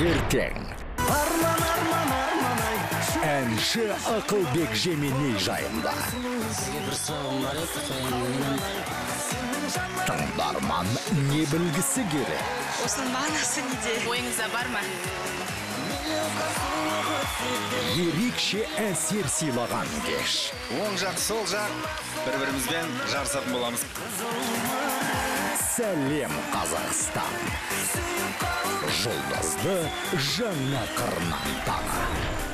ертең әнші ақылбек жеменей жайында бір сұрағым бар еді тыңдарман не білгісі керек осының мағынасы неде ойыңызда бар ма ерекше әсер сыйлаған кеш оң жақ сол жақ бір бірімізбен жарысатын боламыз сәлем қазақстан жұлдызды жаңа қырынан тағы